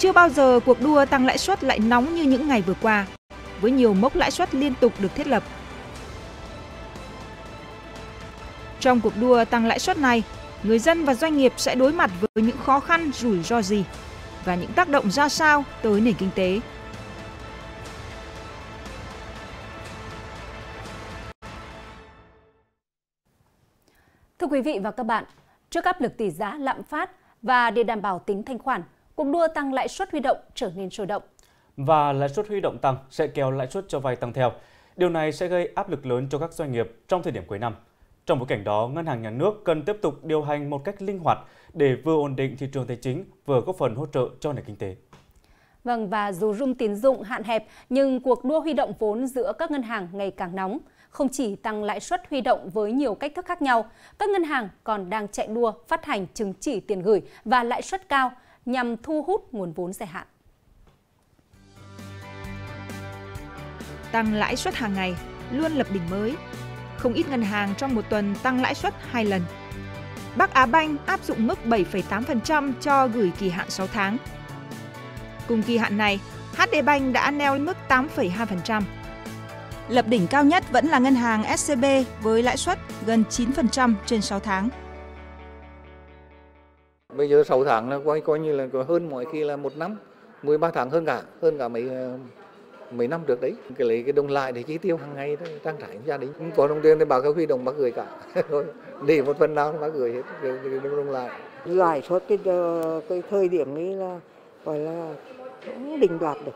Chưa bao giờ cuộc đua tăng lãi suất lại nóng như những ngày vừa qua, với nhiều mốc lãi suất liên tục được thiết lập. Trong cuộc đua tăng lãi suất này, người dân và doanh nghiệp sẽ đối mặt với những khó khăn, rủi ro gì và những tác động ra sao tới nền kinh tế. Thưa quý vị và các bạn, trước áp lực tỷ giá lạm phát và để đảm bảo tính thanh khoản, cuộc đua tăng lãi suất huy động trở nên sôi động. Và lãi suất huy động tăng sẽ kéo lãi suất cho vay tăng theo. Điều này sẽ gây áp lực lớn cho các doanh nghiệp trong thời điểm cuối năm. Trong bối cảnh đó, Ngân hàng Nhà nước cần tiếp tục điều hành một cách linh hoạt để vừa ổn định thị trường tài chính, vừa góp phần hỗ trợ cho nền kinh tế. Vâng, và dù room tín dụng hạn hẹp, nhưng cuộc đua huy động vốn giữa các ngân hàng ngày càng nóng. Không chỉ tăng lãi suất huy động với nhiều cách thức khác nhau, các ngân hàng còn đang chạy đua phát hành chứng chỉ tiền gửi và lãi suất cao nhằm thu hút nguồn vốn dài hạn. Tăng lãi suất hàng ngày luôn lập đỉnh mới. Không ít ngân hàng trong một tuần tăng lãi suất hai lần. Bắc Á Banh áp dụng mức 7,8% cho gửi kỳ hạn 6 tháng. Cùng kỳ hạn này, HD Bank đã neo mức 8,2%. Lập đỉnh cao nhất vẫn là ngân hàng SCB với lãi suất gần 9% trên 6 tháng. Bây giờ 6 tháng là coi coi như là hơn mọi khi là một năm, 13 tháng hơn cả, hơn cả mấy ờ, mấy năm trước đấy. Cái lấy cái đồng lại để chi tiêu hàng ngày đó, trang trải gia đình. Không có đồng tiền thì bà các huy động bác gửi cả. Để một phần nào bác gửi hết cái, cái đồng lại. Lãi suất cái ờ, cái thời điểm ấy là gọi là cũng định đoạt được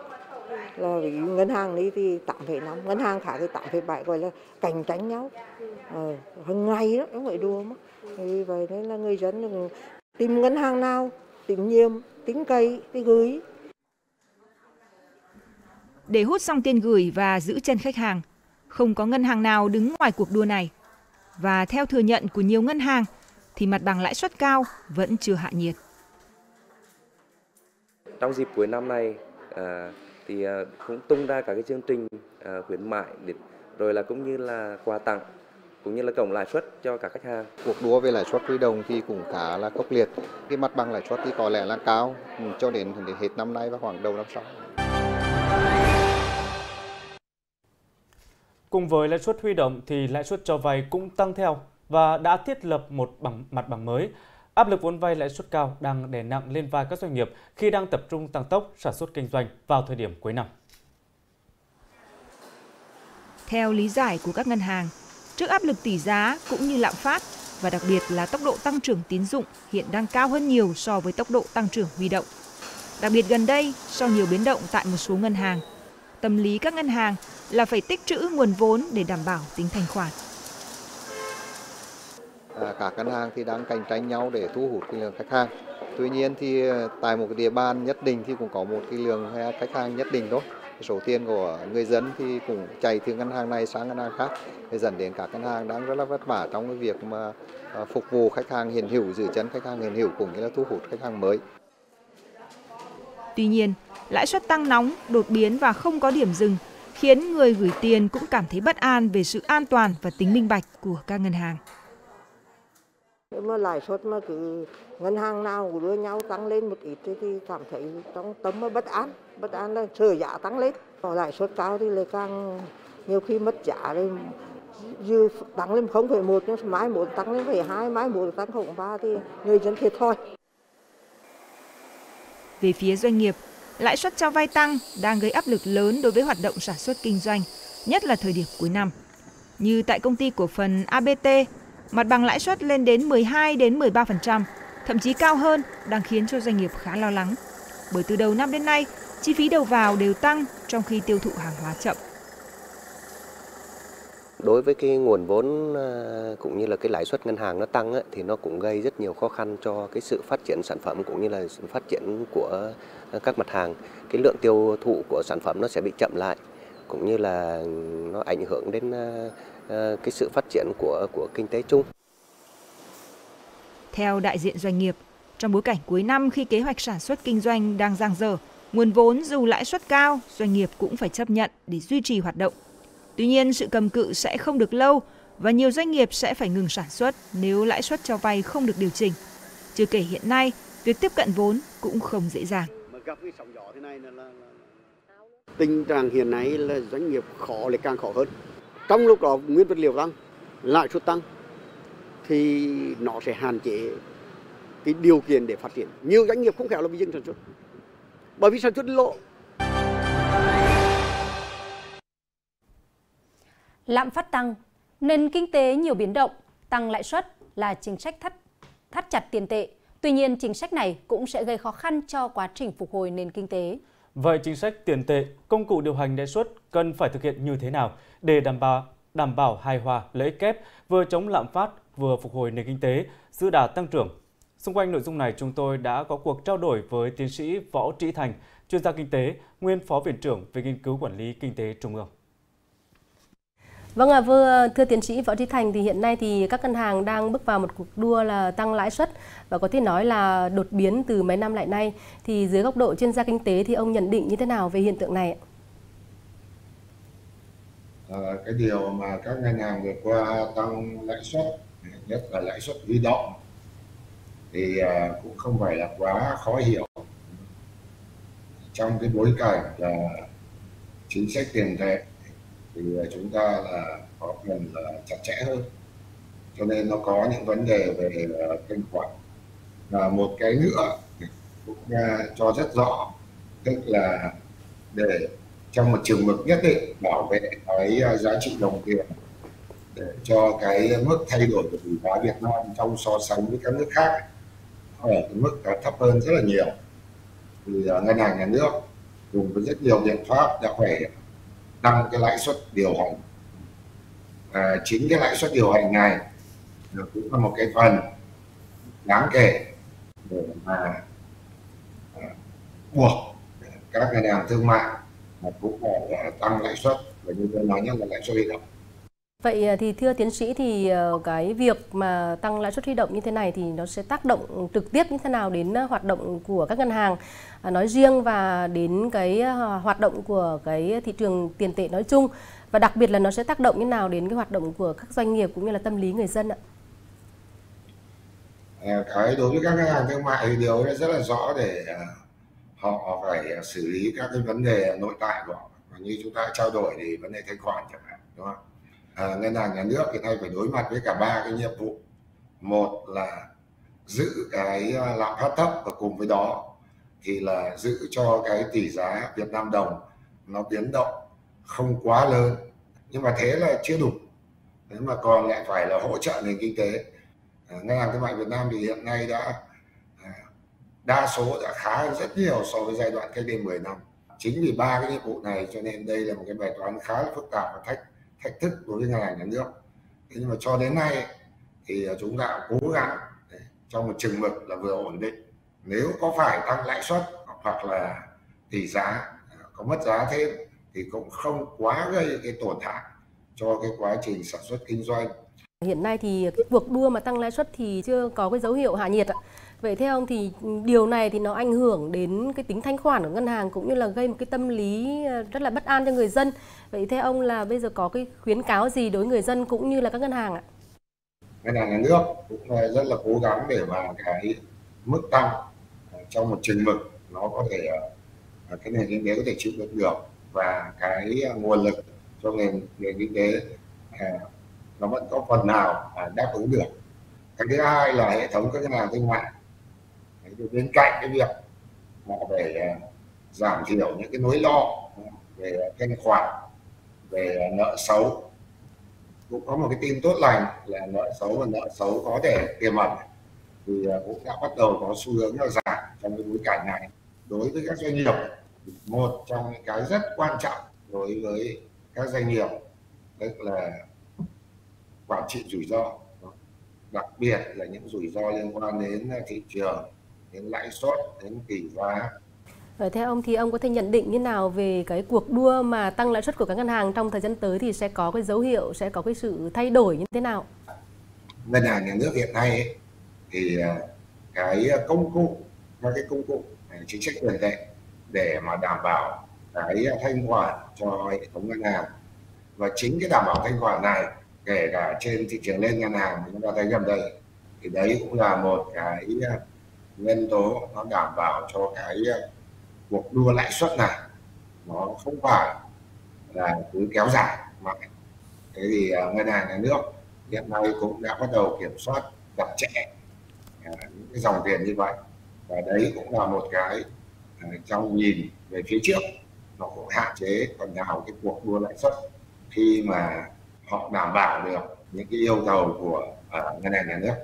là vì ngân hàng đi thì 8,5 ngân hàng khác thì 8,7 gọi là cạnh tranh nhau ờ, hàng ngày đó không phải đùa mà vì vậy nên là người dân tìm ngân hàng nào tìm nhiệm tính cây thì gửi. Để hút xong tiền gửi và giữ chân khách hàng không có ngân hàng nào đứng ngoài cuộc đua này. Và theo thừa nhận của nhiều ngân hàng thì mặt bằng lãi suất cao vẫn chưa hạ nhiệt. Trong dịp cuối năm này à, thì à, cũng tung ra các cái chương trình à, khuyến mại để, rồi là cũng như là quà tặng cũng như là cổng lãi suất cho các khách hàng. Cuộc đua về lãi suất huy động thì cũng khá là khốc liệt. Cái mặt bằng lãi suất thì có lẽ là cao ừ, cho đến đến hết năm nay và khoảng đầu năm sau. Cùng với lãi suất huy động thì lãi suất cho vay cũng tăng theo và đã thiết lập một bằng mặt bằng mới Áp lực vốn vay lãi suất cao đang đè nặng lên vai các doanh nghiệp khi đang tập trung tăng tốc sản xuất kinh doanh vào thời điểm cuối năm. Theo lý giải của các ngân hàng, trước áp lực tỷ giá cũng như lạm phát và đặc biệt là tốc độ tăng trưởng tín dụng hiện đang cao hơn nhiều so với tốc độ tăng trưởng huy động. Đặc biệt gần đây, sau nhiều biến động tại một số ngân hàng, tâm lý các ngân hàng là phải tích trữ nguồn vốn để đảm bảo tính thanh khoản. À, các ngân hàng thì đang cạnh tranh nhau để thu hút cái lượng khách hàng. Tuy nhiên thì ờ, tại một cái địa bàn nhất định thì cũng có một cái lượng à, khách hàng nhất định thôi số tiền của người dân thì cũng chạy từ ngân hàng này sang ngân hàng khác. Để dẫn đến các ngân hàng đang rất là vất vả trong cái việc mà à, phục vụ khách hàng hiện hữu giữ chân khách hàng hiện hữu cũng như là thu hút khách hàng mới. Tuy nhiên, lãi suất tăng nóng, đột biến và không có điểm dừng khiến người gửi tiền cũng cảm thấy bất an về sự an toàn và tính minh bạch của các ngân hàng. Mà lãi suất mà cứ ngân hàng nào cũng đưa nhau tăng lên một ít thì cảm thấy trong tâm mà bất an bất an là sợ giá tăng lên. Lãi suất cao thì lại càng nhiều khi mất giá rồi dư tăng lên không phải một nhưng mãi một tăng lên phải hai mãi một tăng không ba thì người dân thiệt thôi về phía doanh nghiệp lãi suất cho vay tăng đang gây áp lực lớn đối với hoạt động sản xuất kinh doanh nhất là thời điểm cuối năm. Như tại công ty cổ phần ABT Mặt bằng lãi suất lên đến 12 đến 13%, thậm chí cao hơn đang khiến cho doanh nghiệp khá lo lắng. Bởi từ đầu năm đến nay, chi phí đầu vào đều tăng trong khi tiêu thụ hàng hóa chậm. Đối với cái nguồn vốn à, cũng như là cái lãi suất ngân hàng nó tăng thì nó cũng gây rất nhiều khó khăn cho cái sự phát triển sản phẩm cũng như là sự phát triển của các mặt hàng. Cái lượng tiêu thụ của sản phẩm nó sẽ bị chậm lại cũng như là nó ảnh hưởng đến à, cái sự phát triển của của kinh tế chung. Theo đại diện doanh nghiệp, trong bối cảnh cuối năm khi kế hoạch sản xuất kinh doanh đang dang dở, nguồn vốn dù lãi suất cao, doanh nghiệp cũng phải chấp nhận để duy trì hoạt động. Tuy nhiên, sự cầm cự sẽ không được lâu và nhiều doanh nghiệp sẽ phải ngừng sản xuất nếu lãi suất cho vay không được điều chỉnh. Chưa kể hiện nay, việc tiếp cận vốn cũng không dễ dàng. tình trạng hiện nay là doanh nghiệp khó lại càng khó hơn trong lúc đó nguyên vật liệu tăng lãi suất tăng thì nó sẽ hạn chế cái điều kiện để phát triển nhiều doanh nghiệp không khéo là bị dừng sản xuất bởi vì sản xuất lộ? Lạm phát tăng nền kinh tế nhiều biến động tăng lãi suất là chính sách thắt thắt chặt tiền tệ. Tuy nhiên chính sách này cũng sẽ gây khó khăn cho quá trình phục hồi nền kinh tế. Vậy chính sách tiền tệ, công cụ điều hành lãi suất cần phải thực hiện như thế nào để đảm bảo đảm bảo hài hòa lợi ích kép, vừa chống lạm phát, vừa phục hồi nền kinh tế, giữ đà tăng trưởng. Xung quanh nội dung này, chúng tôi đã có cuộc trao đổi với tiến sĩ Võ Trí Thành, chuyên gia kinh tế, nguyên phó viện trưởng về nghiên cứu quản lý kinh tế trung ương. Vâng ạ, à, thưa tiến sĩ Võ Trí Thành thì hiện nay thì các ngân hàng đang bước vào một cuộc đua là tăng lãi suất và có thể nói là đột biến từ mấy năm lại nay. Thì dưới góc độ chuyên gia kinh tế thì ông nhận định như thế nào về hiện tượng này? À, cái điều mà các ngân hàng vừa qua tăng lãi suất nhất là lãi suất huy động thì à, cũng không phải là quá khó hiểu. Trong cái bối cảnh là chính sách tiền tệ thì à, chúng ta là có phần là chặt chẽ hơn. Cho nên nó có những vấn đề về à, thanh khoản. Và một cái nữa cũng cho rất rõ, tức là để trong một trường mực nhất định bảo vệ cái giá trị đồng tiền để cho cái mức thay đổi của tỷ giá Việt Nam trong so sánh với các nước khác ở cái mức thấp hơn rất là nhiều. Thì à, ngân hàng nhà nước cùng với rất nhiều biện pháp đã phải tăng cái lãi suất điều hành. À, chính cái lãi suất điều hành này cũng là một cái phần đáng kể để mà à, buộc các ngân hàng thương mại mà cũng phải à, tăng lãi suất. Và như tôi nói nhất là lãi suất huy động. Vậy ờ, thì thưa tiến sĩ thì ờ, cái việc mà tăng lãi suất huy động như thế này thì nó sẽ tác động trực tiếp như thế nào đến ờ, hoạt động của các ngân hàng à, nói riêng và đến cái hoạt động của cái thị trường tiền tệ nói chung và đặc biệt là nó sẽ tác động như nào đến cái hoạt động của các doanh nghiệp cũng như là tâm lý người dân ạ? Cái đối với các ngân hàng thương mại thì điều rất là rõ để họ phải xử lý các cái vấn đề nội tại của họ như chúng ta trao đổi thì vấn đề thanh khoản chẳng hạn, đúng không? À, ngân hàng nhà nước hiện nay phải đối mặt với cả ba cái nhiệm vụ. Một là giữ cái ờ, lạm phát thấp và cùng với đó thì là giữ cho cái tỷ giá Việt Nam đồng nó biến động không quá lớn. Nhưng mà thế là chưa đủ. Thế mà còn lại phải là hỗ trợ nền kinh tế. À, ngân hàng thương mại Việt Nam thì hiện nay đã à, đa số đã khá rất nhiều so với giai đoạn cách đây 10 năm. Chính vì ba cái nhiệm vụ này cho nên đây là một cái bài toán khá là phức tạp và thách thách thức đối với ngân hàng nhà nước. Thế nhưng mà cho đến nay thì à, chúng ta cố gắng trong một chừng mực là vừa ổn định. Nếu có phải tăng lãi suất hoặc là tỷ giá à, có mất giá thêm thì cũng không quá gây cái tổn hại cho cái quá trình sản xuất kinh doanh. Hiện nay thì cái cuộc đua mà tăng lãi suất thì chưa có cái dấu hiệu hạ nhiệt ạ. Vậy theo ông thì điều này thì nó ảnh hưởng đến cái tính thanh khoản của ngân hàng cũng như là gây một cái tâm lý ờ, rất là bất an cho người dân. Vậy theo ông là bây giờ có cái khuyến cáo gì đối với người dân cũng như là các ngân hàng ạ? Ngân hàng nhà nước cũng ờ, rất là cố gắng để mà cái mức tăng ờ, trong một chừng mực nó có thể cái nền kinh tế có thể chịu đựng được và cái nguồn lực cho nền nền kinh tế nó vẫn có phần nào đáp ứng được. Cái thứ hai là hệ thống các ngân hàng thương mại bên cạnh cái việc họ phải à, giảm thiểu những cái nỗi lo về à, thanh khoản, về à, nợ xấu, cũng có một cái tin tốt lành là nợ xấu và nợ xấu có thể tiềm ẩn. Thì cũng đã bắt đầu có xu hướng là giảm trong cái bối cảnh này. Đối với các doanh nghiệp, một trong những cái rất quan trọng đối với các doanh nghiệp, tức là quản trị rủi ro đặc biệt là những rủi ro liên quan đến thị trường đến lãi suất đến tỷ giá Rồi theo ông thì ông có thể nhận định như nào về cái cuộc đua mà tăng lãi suất của các ngân hàng trong thời gian tới thì sẽ có cái dấu hiệu sẽ có cái sự thay đổi như thế nào? Ngân hàng nhà nước hiện nay ấy, thì à, cái công cụ các cái công cụ à, chính sách tiền tệ để mà đảm bảo cái thanh khoản cho hệ thống ngân hàng và chính cái đảm bảo thanh khoản này kể cả trên thị trường lên ngân hàng chúng ta thấy gần đây thì đấy cũng là một cái nhân tố nó đảm bảo cho cái ờ, cuộc đua lãi suất này nó không phải là cứ kéo dài mà. Thế thì ờ, ngân hàng nhà nước hiện nay cũng đã bắt đầu kiểm soát chặt chẽ ờ, những cái dòng tiền như vậy. Và đấy cũng là một cái trong nhìn về phía trước nó cũng hạn chế phần nào cái cuộc đua lãi suất khi mà họ đảm bảo được những cái yêu cầu của uh, ngân hàng nhà nước.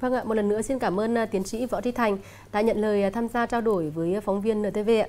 Vâng ạ, một lần nữa xin cảm ơn à, tiến sĩ Võ Thị Thành đã nhận lời à, tham gia trao đổi với phóng viên NTV ạ.